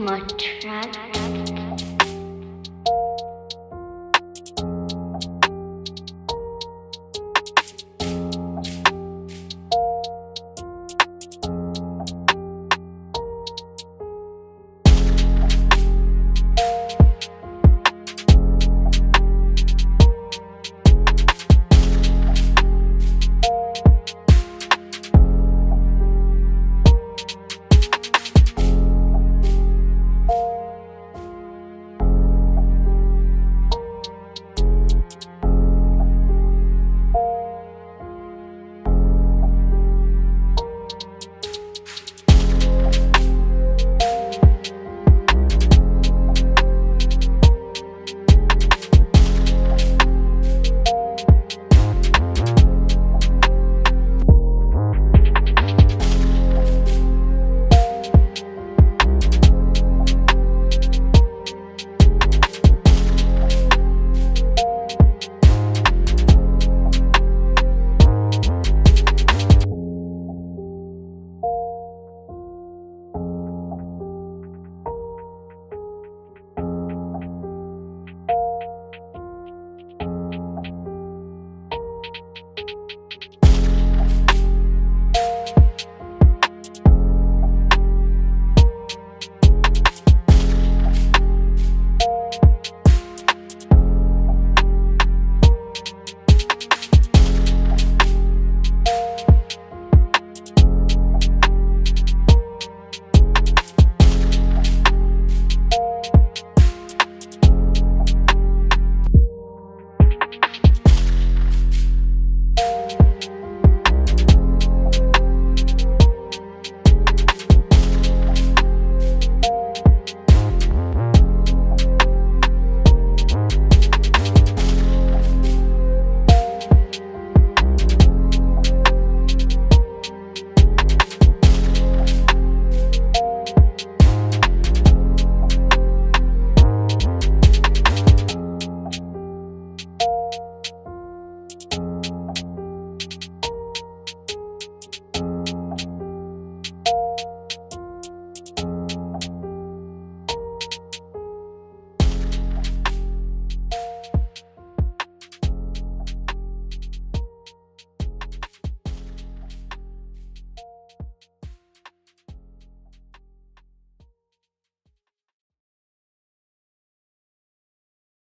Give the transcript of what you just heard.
my track.